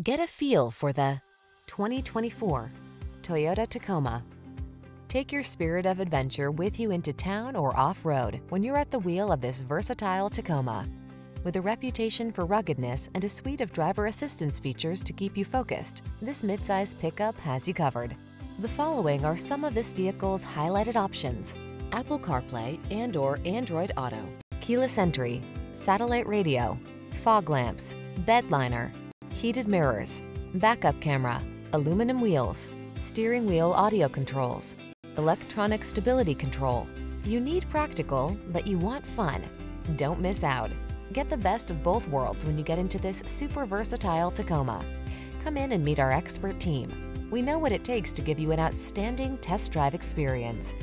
Get a feel for the 2024 Toyota Tacoma. Take your spirit of adventure with you into town or off-road when you're at the wheel of this versatile Tacoma. With a reputation for ruggedness and a suite of driver assistance features to keep you focused, this midsize pickup has you covered. The following are some of this vehicle's highlighted options. Apple CarPlay and or Android Auto, keyless entry, satellite radio, fog lamps, bed liner, heated mirrors, backup camera, aluminum wheels, steering wheel audio controls, electronic stability control. You need practical, but you want fun. Don't miss out. Get the best of both worlds when you get into this super versatile Tacoma. Come in and meet our expert team. We know what it takes to give you an outstanding test drive experience.